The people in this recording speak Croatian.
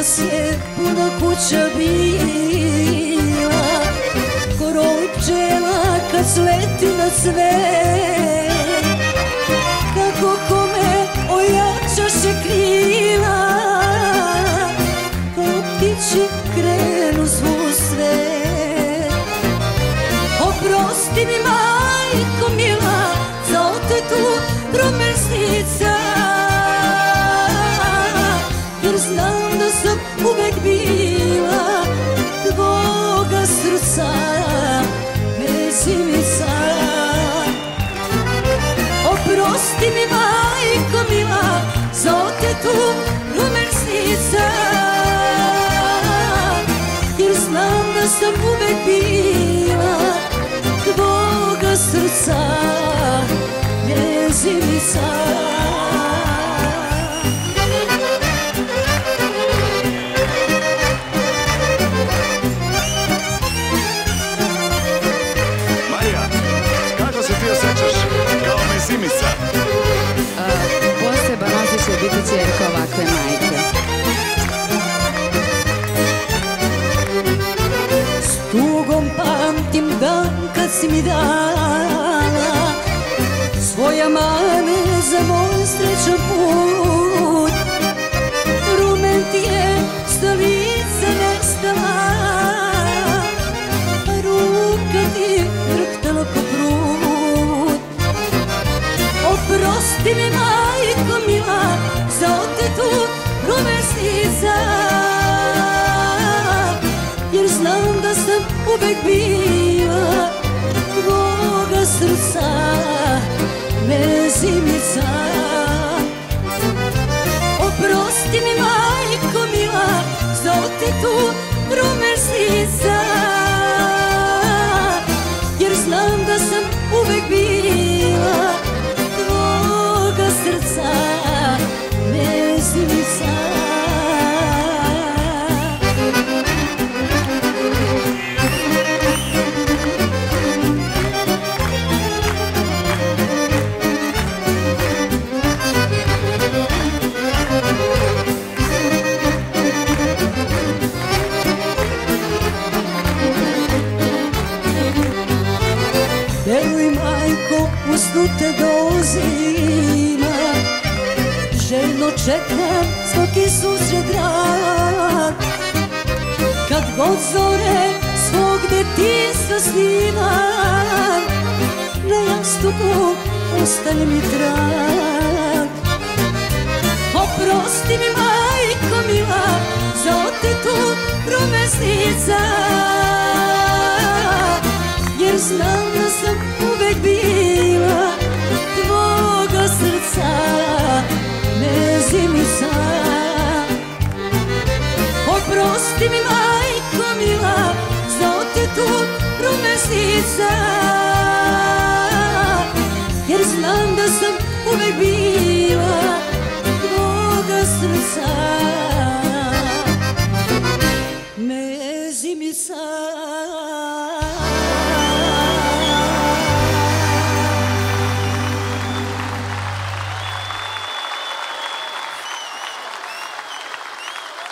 nas puna kuća bila. Koroj pčela kad sleti na sve. Kako kome ojačaše krila. Kao ptići krenu svu sve. Oprosti mi majko mila za otetu promesnica znam da sam uvek bila tvoga srca Mesimica Oprosti mi majko mila za otetu tromesnica Jer znam da sam uvek bila tvoga srca pamtim dan kad si mi dala Svoja mane za moj srećan put Rumen ti je sta lica nestala A ruka ti drhtala ko prut Oprosti mi majko znam da sam uvek bila tvoga srca Mezimica Veruj majko, usnu te dozima. Željno čekam svaki susret drag Kad god zore svog detinstva snimam Na jastuku ostane mi trag. Oprosti mi majko mila za otetu promesnica Jer znam Oprosti mi majko mila za otetu promesnica Jer znam da sam uvek bila